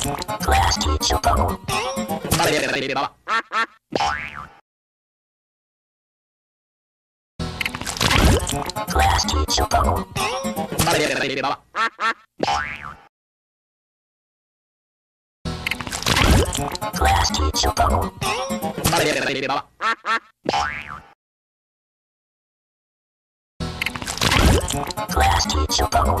Class teacher bubble. Class teacher bubble. Class teacher bubble. Class teacher bubble.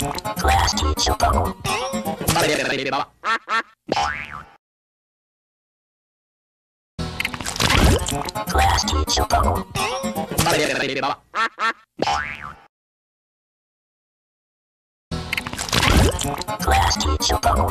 Class teacher bubble. Class teacher bubble. Class teacher bubble. Class teacher bubble.